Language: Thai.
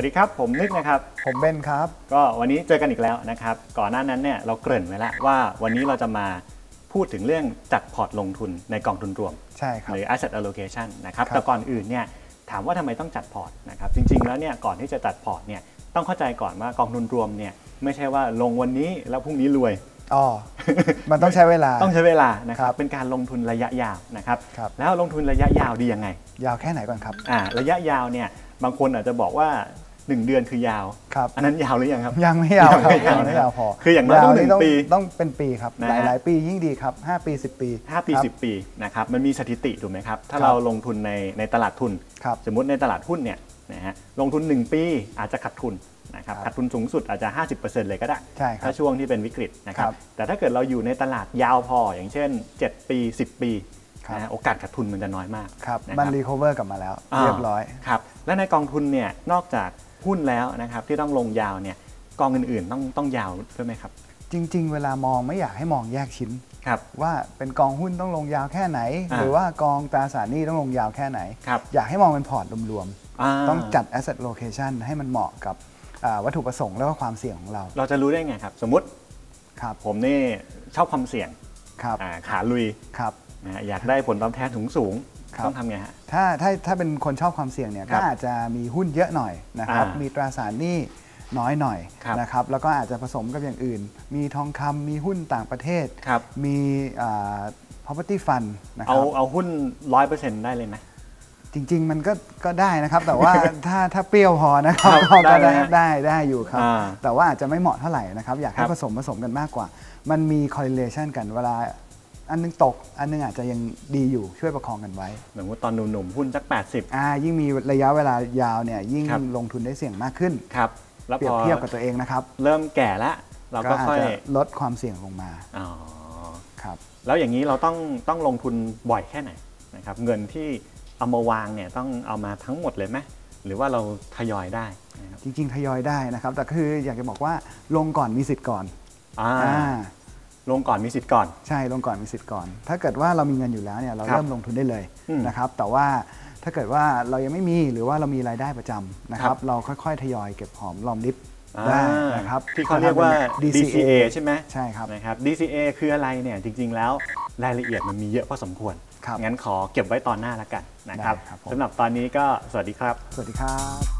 วัสดีครับ ผมนึกนะครับ ผมเบนครับ ก็วันนี้เจอกันอีกแล้วนะครับ ก่อนหน้านั้นเนี่ยเราเกริ่นไว้แล้วว่าวันนี้เราจะมาพูดถึงเรื่องจัดพอร์ตลงทุนในกองทุนรวม ใช่ครับ หรือ asset allocation นะครับครับแต่ก่อนอื่นเนี่ยถามว่าทำไมต้องจัดพอร์ตนะครับ จริง ๆ แล้วเนี่ยก่อนที่จะจัดพอร์ตเนี่ยต้องเข้าใจก่อนว่ากองทุนรวมเนี่ยไม่ใช่ว่าลงวันนี้แล้วพรุ่งนี้รวยอ๋อ มันต้องใช้เวลา ต้องใช้เวลานะครับครับเป็นการลงทุนระยะยาวนะครับครับแล้วลงทุนระยะยาวดียังไง ยาวแค่ไหนก่อนครับ อ่า ระยะยาวเนี่ย บางคนอาจจะบอกว่า 1เดือนคือยาวครับ อันนั้นยาวหรือยังครับ ยังไม่ยาวครับยังไม่ยาวยังไม่ยาวพอคืออย่างน้อยต้องหนึ่งวปีต้องเป็นปีครับนะหฮะลาย ๆ ปียิ่งดีครับ 5 ปี 10 ปี 5 ปีครับ10 ปีนะครับมันมีสถิติถูกไหมครับ ถ้าครับเราลงทุนในในตลาดทุนครับสมมุติในตลาดหุ้นเนี่ยนะฮะลงทุน 1 ปีอาจจะขาดทุนนะครับครับขาดทุนสูงสุดอาจจะ 50%เลยก็ได้ใช่ครับถ้าช่วงที่เป็นวิกฤตนะครัครับบแต่ถ้าเกิดเราอยู่ในตลาดยาวพออย่างเช่น 7 ปี 10 ปีครับนะฮะโอกาสขาดทุนมันจะน้อยมากครับนะมัน re cover กลับมาแล้วเรียบร้อยครับและในกองทุนเนี่ยนอกจาก หุ้นแล้วนะครับที่ต้องลงยาวเนี่ยกองอื่นๆต้องต้องยาวด้วยไหมครับจริง ๆ เวลามองไม่อยากให้มองแยกชิ้นครับว่าเป็นกองหุ้นต้องลงยาวแค่ไหนอ่าหรือว่ากองตราสารหนี้ต้องลงยาวแค่ไหนครับอยากให้มองเป็นพอร์ตรวมๆต้องจัด asset allocation ให้มันเหมาะกับอ่าวัตถุประสงค์และก็ความเสี่ยงของเรา เราจะรู้ได้ไงครับ สมมุติครับผมนี่ชอบความเสี่ยงครับอ่าขาลุยครับนะฮะอยากได้ผลตอบแทนสูงสูงๆครับ ต้องทำไงฮะ ถ้าถ้าถ้าเป็นคนชอบความเสี่ยงเนี่ยครัก็บอาจจะมีหุ้นเยอะหน่อยนะครับ อ่ามีมีตราสารหนี้น้อยหน่อยครับ นะครับ แล้วก็อาจจะผสมกับอย่างอื่น มีทองคำมีหุ้นต่างประเทศ ครับ มีอ่า property fund นะคเอารับ เอาหุ้นร้อยเปอร์เซ็นต์ได้เลยไหม จริง ๆ มันก็ก็ได้นะครับ แต่ว่า ถ้าถ้าเปรี้ยวพอนะครับครับก็ได้ได้ไหมฮะได้ได้อยู่ครับ อ่าแต่ว่าอาจจะไม่เหมาะเท่าไหร่นะครับ อยากคให้รับผสมผสมกันมากกว่า มันมี correlation กันเวลา อันนึงตก อันนึงอาจจะยังดีอยู่ช่วยประคองกันไว้สมมติตอนหนุ่มๆหุ้นสัก 80อ่ายิ่งมีระยะเวลายาวเนี่ยยิ่งครับลงทุนได้เสี่ยงมากขึ้นครับแล้วเปรียพบอเทียบกับตัวเองนะครับ เริ่มแก่แล้วเราก็อาจค่อยจะลดความเสี่ยงลงมาอ๋อครับแล้วอย่างนี้เราต้องต้องลงทุนบ่อยแค่ไหนนะครับเงินที่เอามาวางเนี่ยต้องเอามาทั้งหมดเลยไหมหรือว่าเราทยอยได้นะครับจริงๆ ทยอยได้นะครับ แต่คืออยากจะบอกว่าลงก่อนมีสิทธิ์ก่อนอ่าอ่า ลงก่อนมีสิทธิ์ก่อน ใช่ลงก่อนมีสิทธิ์ก่อน ถ้าเกิดว่าเรามีเงินอยู่แล้วเนี่ยเราครับเริ่มลงทุนได้เลยอืมนะครับ แต่ว่าถ้าเกิดว่าเรายังไม่มีหรือว่าเรามีรายได้ประจำนะคครัรับบเราค่อยๆ ทยอยเก็บหอมรอมริบอ่าได้นะครับที่เขาเรียกว่า DCA ใช่ไหมใช่ครับนะครับ DCA คืออะไรเนี่ยจริง ๆ แล้วรายละเอียดมันมีเยอะพอสมควรครับงั้นขอเก็บไว้ตอนหน้าละกันนะครับได้ครับผมสำหรับตอนนี้ก็สวัสดีครับ สวัสดีครับ